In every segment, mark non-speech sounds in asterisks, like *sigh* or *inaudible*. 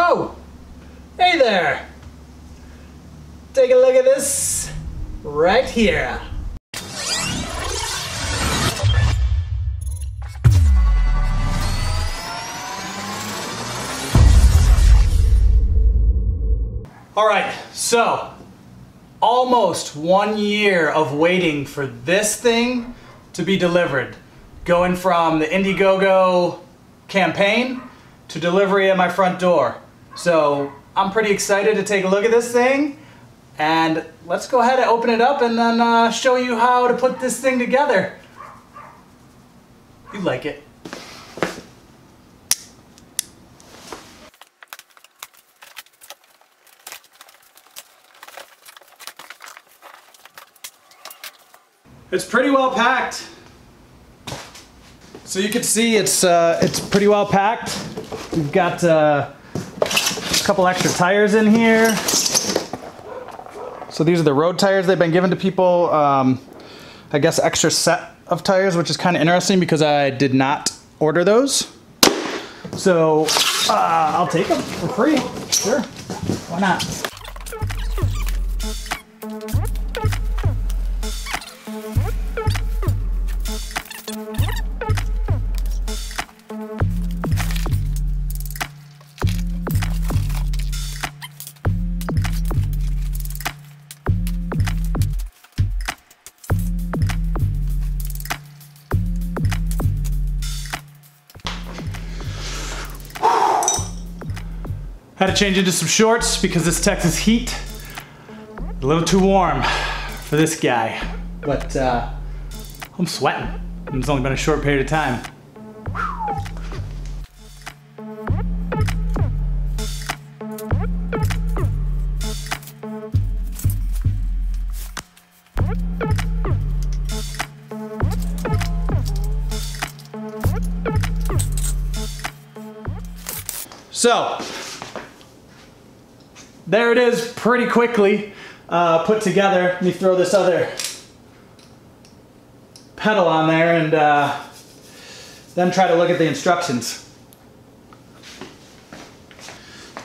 Oh, hey there. Take a look at this right here. All right, so almost one year of waiting for this thing to be delivered. Going from the Indiegogo campaign to delivery at my front door. So I'm pretty excited to take a look at this thing. And let's go ahead and open it up and then uh, show you how to put this thing together. You like it. It's pretty well packed. So you can see it's uh, it's pretty well packed. We've got uh, couple extra tires in here. So these are the road tires they've been given to people. Um, I guess extra set of tires, which is kind of interesting because I did not order those. So uh, I'll take them for free. Sure, why not? Had to change into some shorts because this Texas heat, a little too warm for this guy. But uh, I'm sweating. It's only been a short period of time. So, there it is pretty quickly uh, put together. Let me throw this other pedal on there and uh, then try to look at the instructions.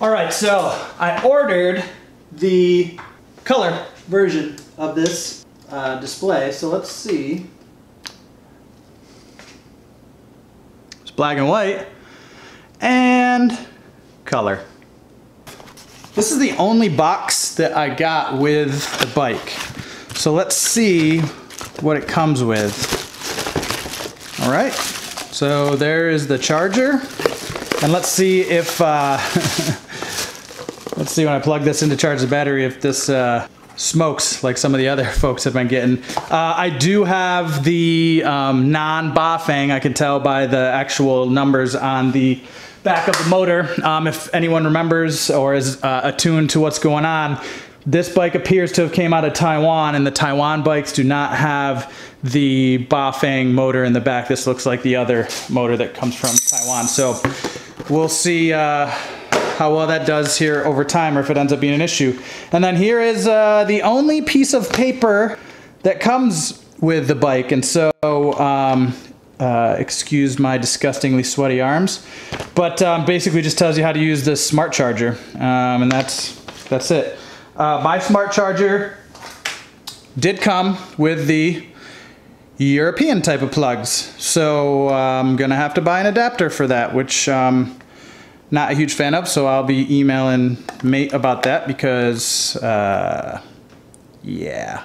All right, so I ordered the color version of this uh, display. So let's see. It's black and white and color. This is the only box that I got with the bike. So let's see what it comes with. All right, so there is the charger. And let's see if, uh, *laughs* let's see when I plug this in to charge the battery if this uh, smokes like some of the other *laughs* folks have been getting. Uh, I do have the um, non-Bafang, I can tell by the actual numbers on the back of the motor. Um, if anyone remembers or is uh, attuned to what's going on, this bike appears to have came out of Taiwan and the Taiwan bikes do not have the Bafang motor in the back. This looks like the other motor that comes from Taiwan. So we'll see uh, how well that does here over time or if it ends up being an issue. And then here is uh, the only piece of paper that comes with the bike. And so um, uh, excuse my disgustingly sweaty arms. But um, basically just tells you how to use this smart charger. Um, and that's, that's it. Uh, my smart charger did come with the European type of plugs. So I'm gonna have to buy an adapter for that, which um, not a huge fan of. So I'll be emailing mate about that because, uh, yeah.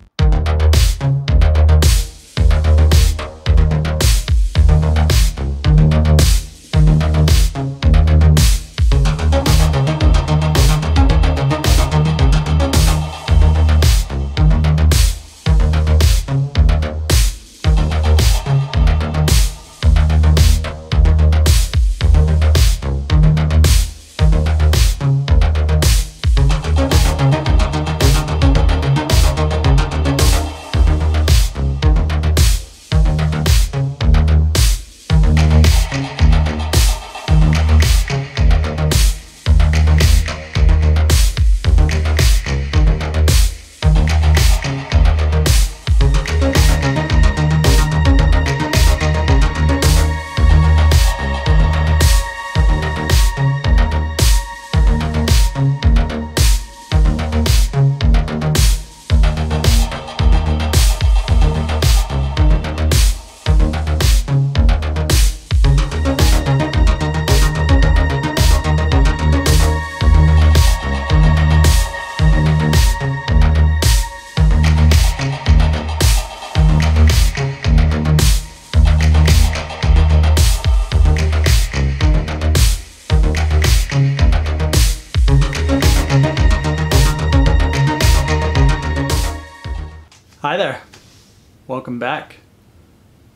Welcome back.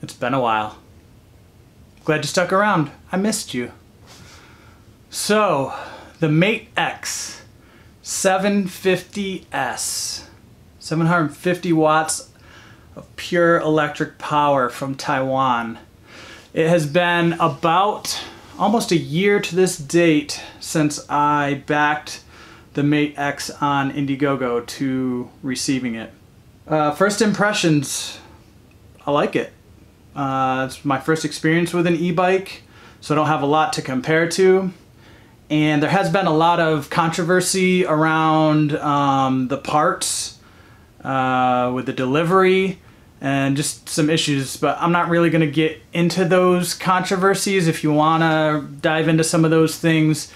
It's been a while. Glad you stuck around. I missed you. So, the Mate X 750S. 750 watts of pure electric power from Taiwan. It has been about almost a year to this date since I backed the Mate X on Indiegogo to receiving it. Uh, first impressions, I like it. Uh, it's my first experience with an e-bike, so I don't have a lot to compare to. And there has been a lot of controversy around um, the parts uh, with the delivery and just some issues, but I'm not really going to get into those controversies. If you want to dive into some of those things,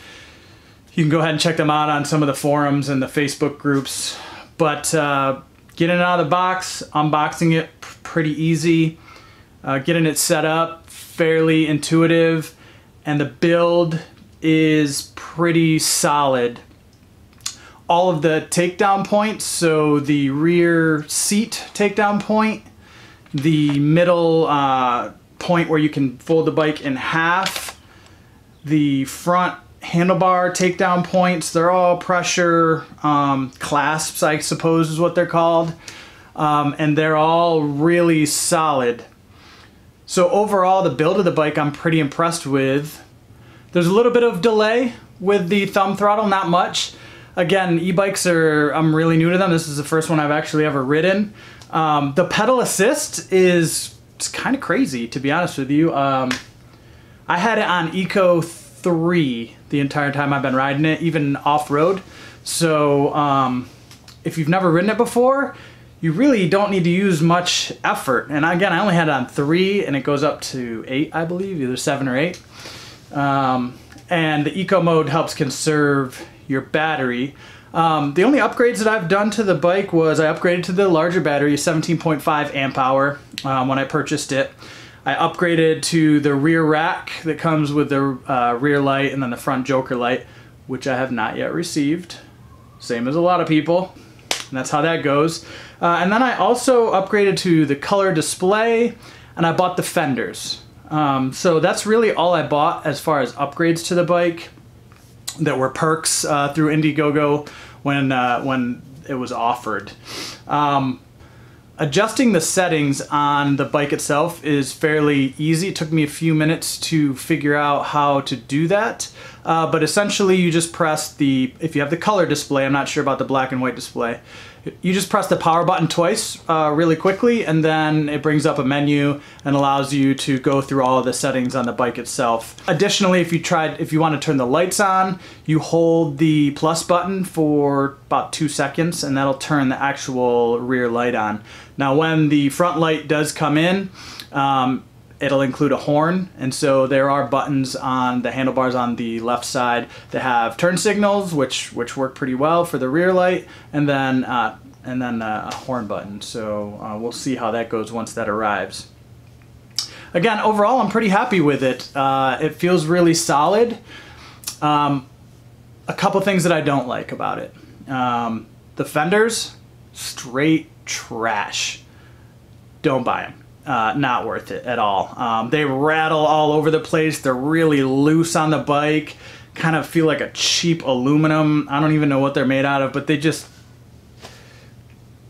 you can go ahead and check them out on some of the forums and the Facebook groups. But uh, getting it out of the box, unboxing it pretty easy, uh, getting it set up fairly intuitive, and the build is pretty solid all of the takedown points, so the rear seat takedown point, the middle uh, point where you can fold the bike in half, the front handlebar takedown points, they're all pressure um, clasps, I suppose is what they're called. Um, and they're all really solid. So overall, the build of the bike I'm pretty impressed with. There's a little bit of delay with the thumb throttle, not much. Again, e-bikes are, I'm really new to them. This is the first one I've actually ever ridden. Um, the pedal assist is kind of crazy, to be honest with you. Um, I had it on Eco 3 the entire time I've been riding it, even off-road. So um, if you've never ridden it before, you really don't need to use much effort. And again, I only had it on 3 and it goes up to 8, I believe, either 7 or 8. Um, and the eco mode helps conserve your battery. Um, the only upgrades that I've done to the bike was I upgraded to the larger battery, 17.5 amp hour um, when I purchased it. I upgraded to the rear rack that comes with the uh, rear light and then the front joker light, which I have not yet received. Same as a lot of people. And that's how that goes. Uh, and then I also upgraded to the color display and I bought the fenders. Um, so that's really all I bought as far as upgrades to the bike that were perks uh, through Indiegogo when uh, when it was offered. Um, adjusting the settings on the bike itself is fairly easy. It took me a few minutes to figure out how to do that. Uh, but essentially you just press the, if you have the color display, I'm not sure about the black and white display, you just press the power button twice uh, really quickly and then it brings up a menu and allows you to go through all of the settings on the bike itself. Additionally, if you tried, if you want to turn the lights on, you hold the plus button for about two seconds and that'll turn the actual rear light on. Now when the front light does come in, um, it'll include a horn and so there are buttons on the handlebars on the left side that have turn signals which which work pretty well for the rear light and then uh, and then uh, a horn button. So uh, we'll see how that goes once that arrives. Again overall I'm pretty happy with it. Uh, it feels really solid. Um, a couple things that I don't like about it. Um, the fenders straight trash. Don't buy them uh, not worth it at all. Um, they rattle all over the place. They're really loose on the bike. Kind of feel like a cheap aluminum. I don't even know what they're made out of, but they just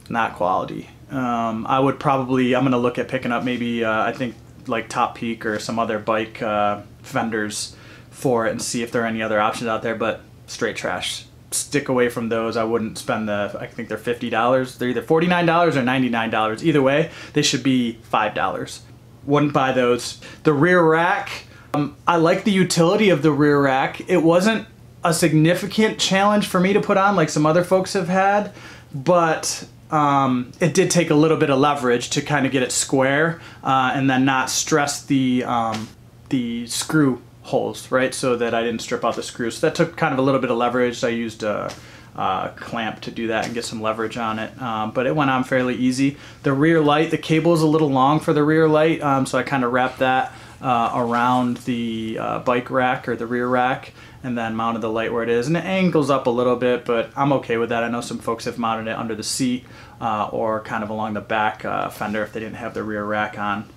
not quality. Um, I would probably. I'm gonna look at picking up maybe uh, I think like Topeak or some other bike uh, fenders for it and see if there are any other options out there. But straight trash stick away from those. I wouldn't spend the. I think they're fifty dollars. They're either forty nine dollars or ninety nine dollars. Either way, they should be five dollars. Wouldn't buy those. The rear rack. Um, I like the utility of the rear rack. It wasn't a significant challenge for me to put on like some other folks have had, but um, it did take a little bit of leverage to kind of get it square uh, and then not stress the um, the screw holes, right? So that I didn't strip out the screws. So that took kind of a little bit of leverage. I used a, a clamp to do that and get some leverage on it. Um, but it went on fairly easy. The rear light, the cable is a little long for the rear light, um, so I kind of wrapped that uh, around the uh, bike rack or the rear rack and then mounted the light where it is. And it angles up a little bit, but I'm okay with that. I know some folks have mounted it under the seat uh, or kind of along the back uh, fender if they didn't have the rear rack on.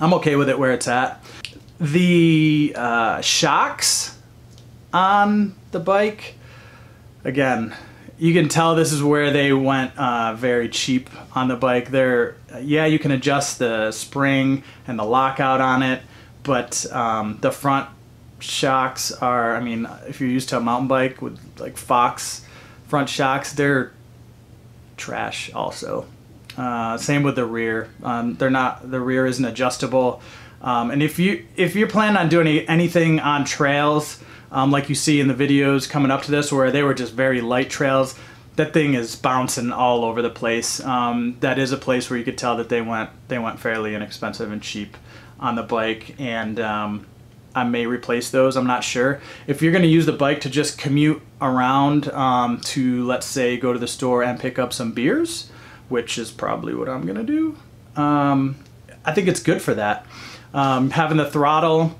I'm okay with it where it's at. The uh, shocks on the bike, again, you can tell this is where they went uh, very cheap on the bike. They're, yeah, you can adjust the spring and the lockout on it, but um, the front shocks are, I mean, if you're used to a mountain bike with like Fox front shocks, they're trash also. Uh, same with the rear. Um, they're not, the rear isn't adjustable. Um, and if you if you're planning on doing anything on trails, um, like you see in the videos coming up to this, where they were just very light trails, that thing is bouncing all over the place. Um, that is a place where you could tell that they went they went fairly inexpensive and cheap on the bike, and um, I may replace those. I'm not sure. If you're going to use the bike to just commute around um, to, let's say, go to the store and pick up some beers, which is probably what I'm going to do. Um, I think it's good for that. Um, having the throttle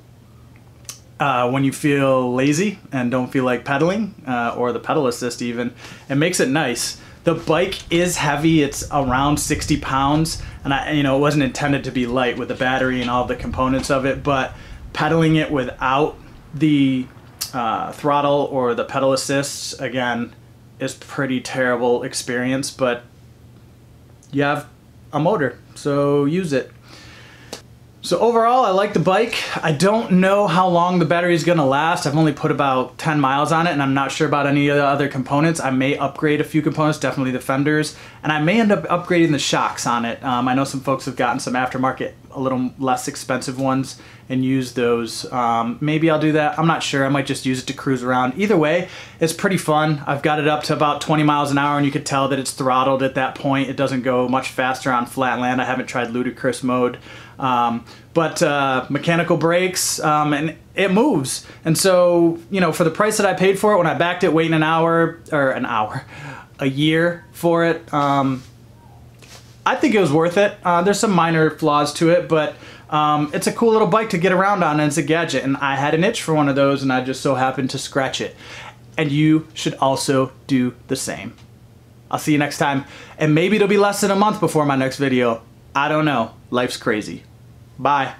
uh, when you feel lazy and don't feel like pedaling, uh, or the pedal assist even, it makes it nice. The bike is heavy; it's around 60 pounds, and I, you know, it wasn't intended to be light with the battery and all the components of it. But pedaling it without the uh, throttle or the pedal assists, again, is pretty terrible experience. But you have a motor, so use it. So overall, I like the bike. I don't know how long the battery is gonna last. I've only put about 10 miles on it and I'm not sure about any of the other components. I may upgrade a few components, definitely the fenders, and I may end up upgrading the shocks on it. Um, I know some folks have gotten some aftermarket, a little less expensive ones and use those. Um, maybe I'll do that. I'm not sure. I might just use it to cruise around. Either way, it's pretty fun. I've got it up to about 20 miles an hour and you can tell that it's throttled at that point. It doesn't go much faster on flat land. I haven't tried ludicrous mode. Um, but uh, mechanical brakes um, and it moves. And so, you know, for the price that I paid for it, when I backed it, waiting an hour or an hour, *laughs* a year for it, um, I think it was worth it. Uh, there's some minor flaws to it, but um, it's a cool little bike to get around on and it's a gadget. And I had an itch for one of those and I just so happened to scratch it. And you should also do the same. I'll see you next time. And maybe it'll be less than a month before my next video. I don't know. Life's crazy. Bye.